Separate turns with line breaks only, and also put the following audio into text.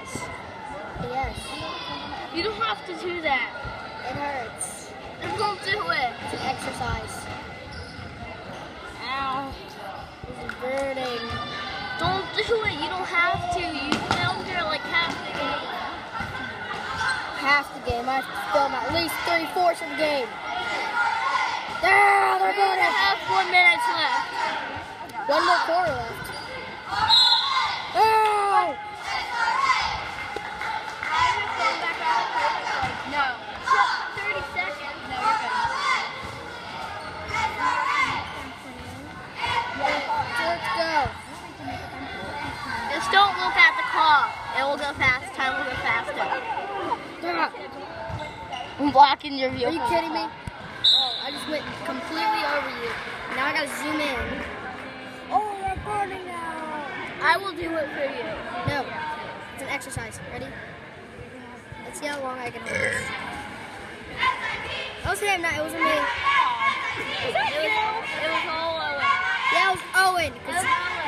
this.
Yes.
You don't have to do that.
It hurts.
Just don't do it.
It's an exercise.
Ow.
It's burning.
Don't do it. You don't have to. You filmed your like half the game.
Half the game. I have to film at least three fourths of the game. Ah, they're
a
burning.
half more minutes left.
One more quarter left.
Will go fast. Time will go faster. I'm blocking your view.
Are you kidding me? Oh, I just went completely over you. Now I gotta zoom in. Oh, they're burning now.
I will do it for you.
No, it's an exercise. Ready? Let's see how long I can hold this. Oh, Sam, no, it wasn't me.
Was It was, it was all Owen.
Yeah, it was Owen. 'cause
It was Owen.